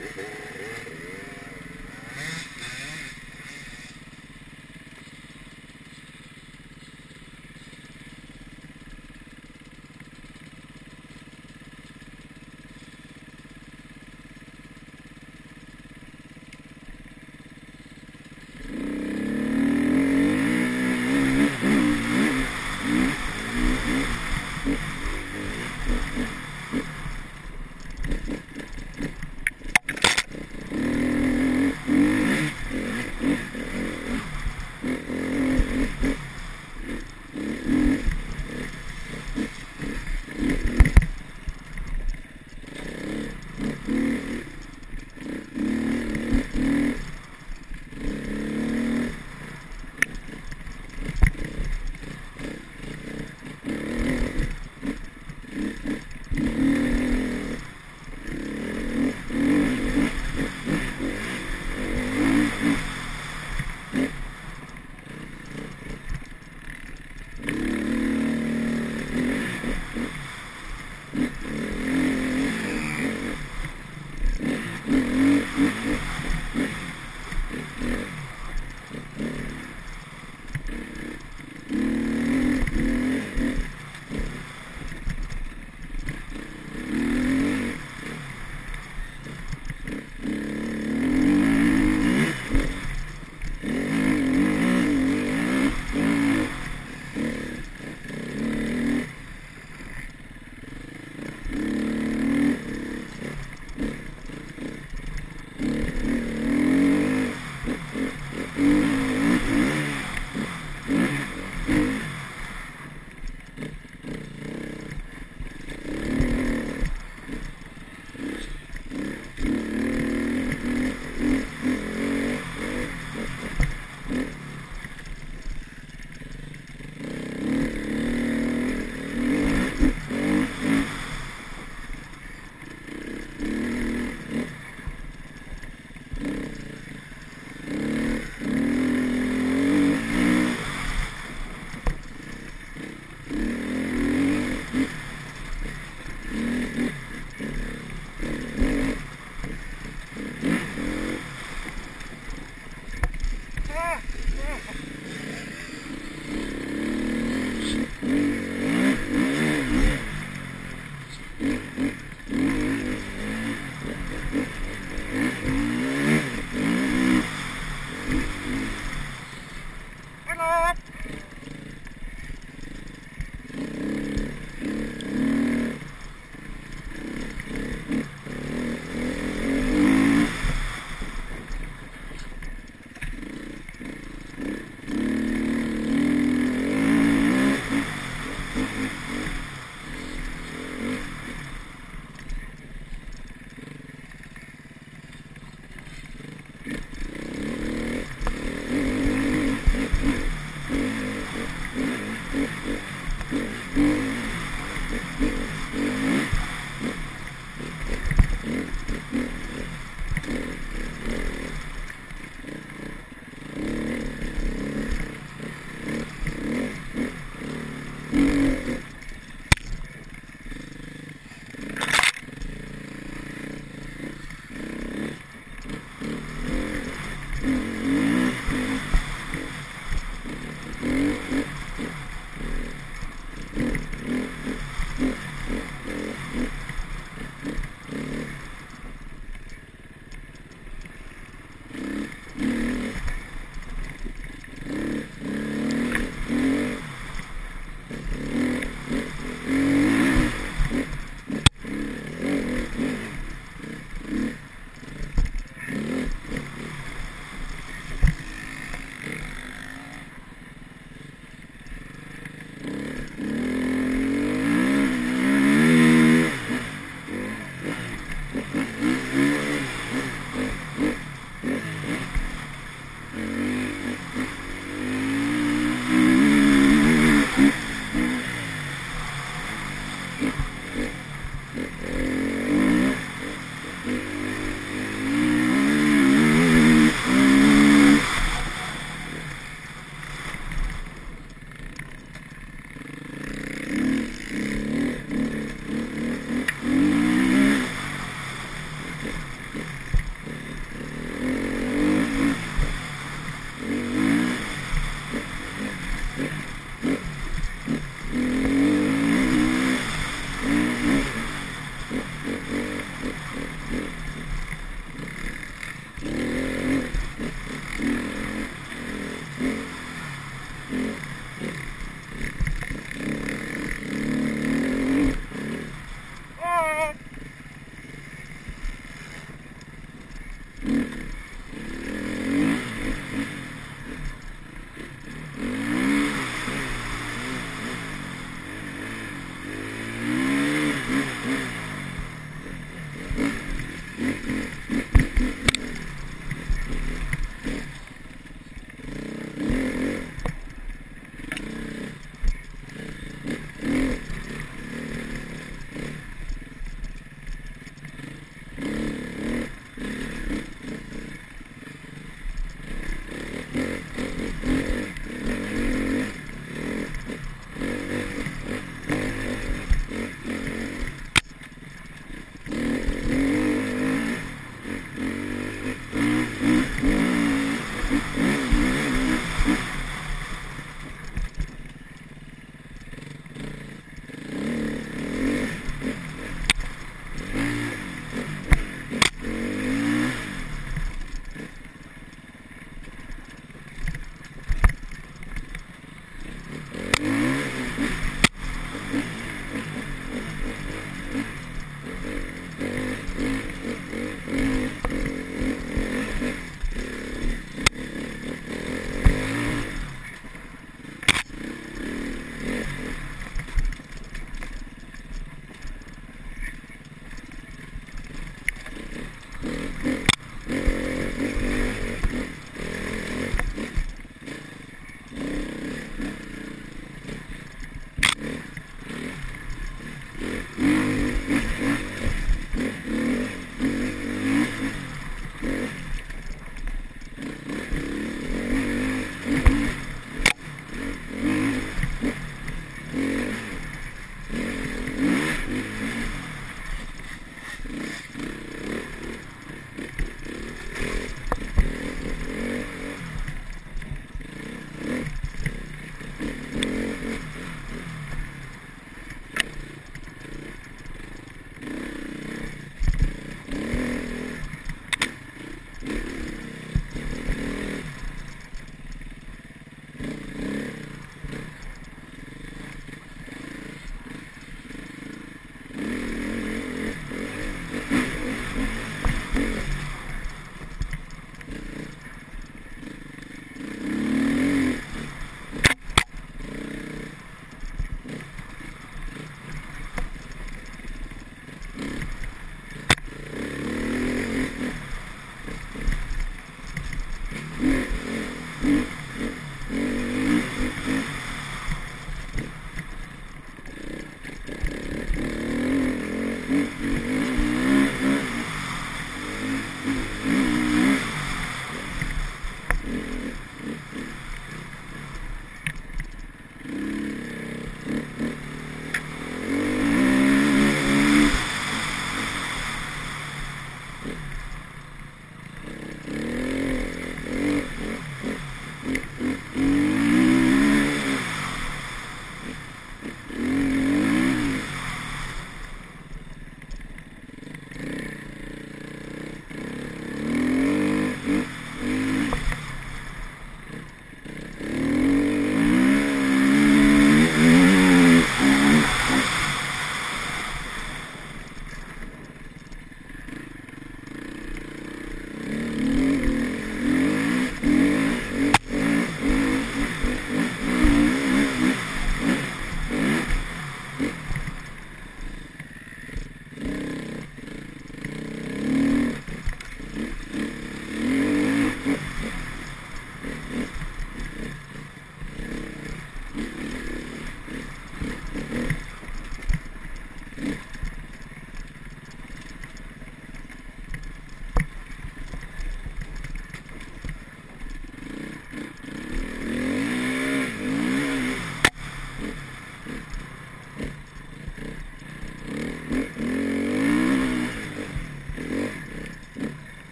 Mm-hmm.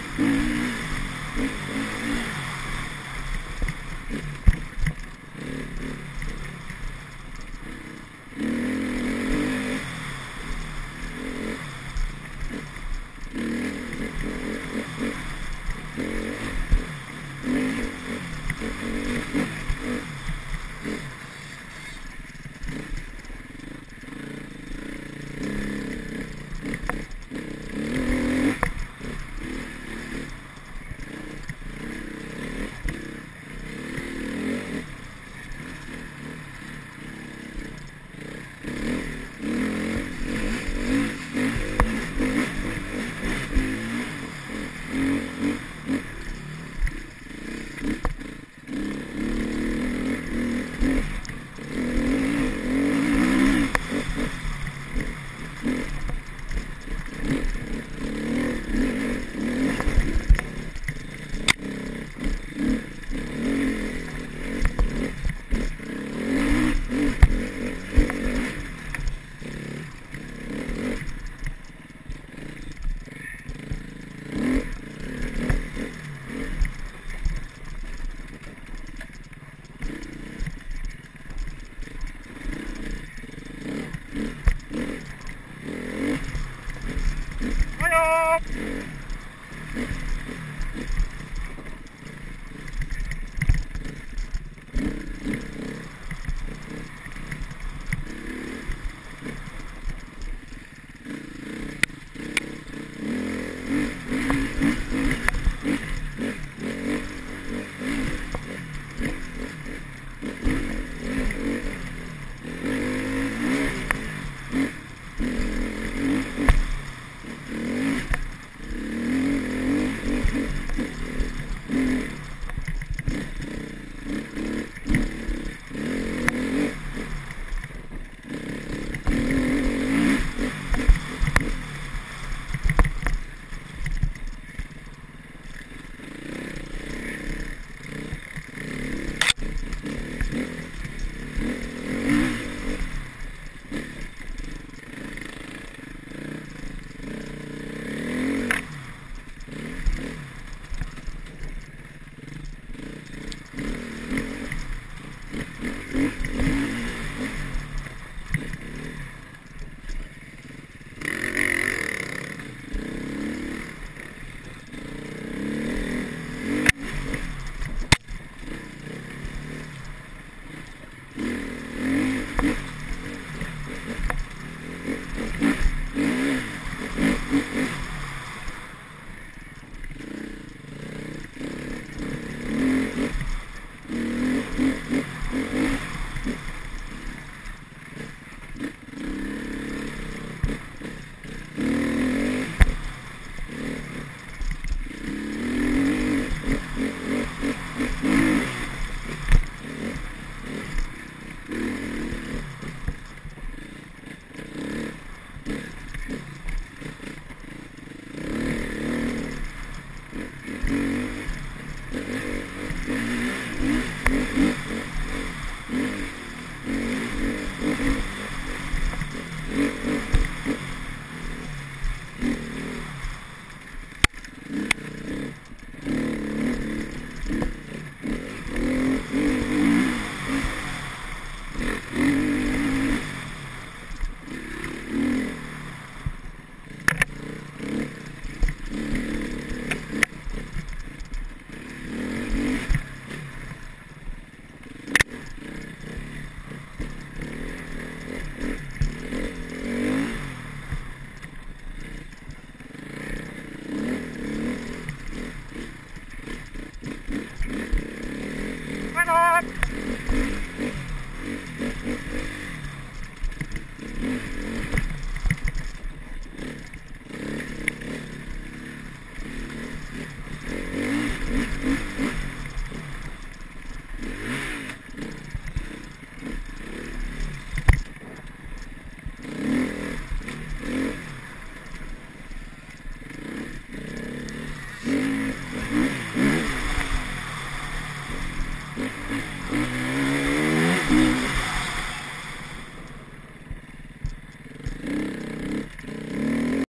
Mm-hmm.